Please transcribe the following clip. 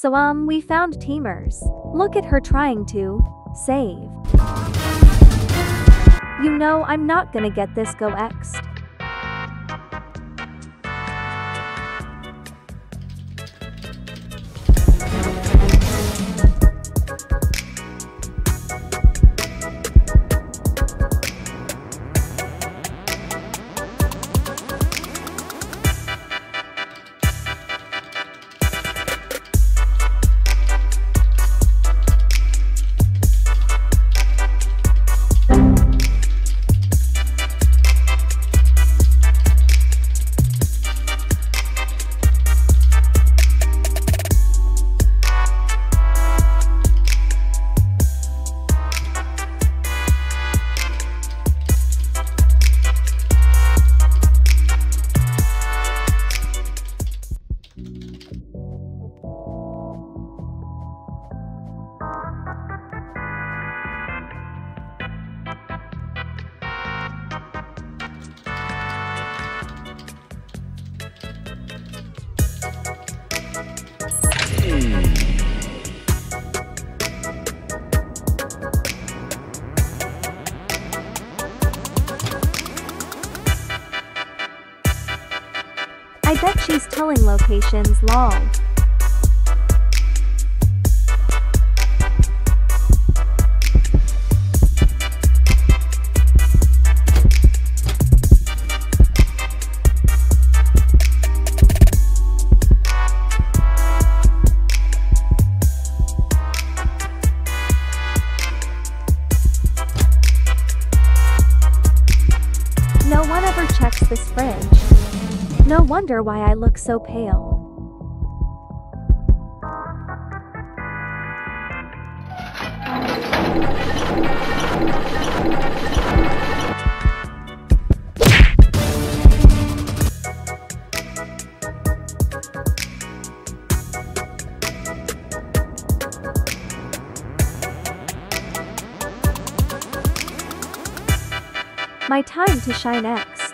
So um, we found Teamers. Look at her trying to save. You know I'm not gonna get this go X'd. Bet she's telling locations lol. No wonder why I look so pale. My time to shine X.